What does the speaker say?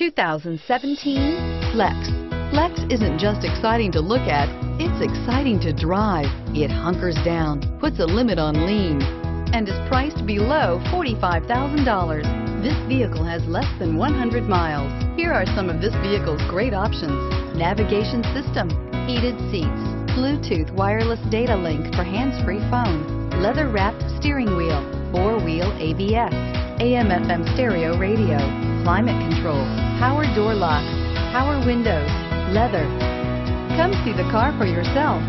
2017 Flex. Flex isn't just exciting to look at, it's exciting to drive. It hunkers down, puts a limit on lean, and is priced below $45,000. This vehicle has less than 100 miles. Here are some of this vehicle's great options. Navigation system, heated seats, Bluetooth wireless data link for hands-free phone, leather-wrapped steering wheel, four-wheel ABS, AM-FM stereo radio, climate control, power door locks, power windows, leather. Come see the car for yourself.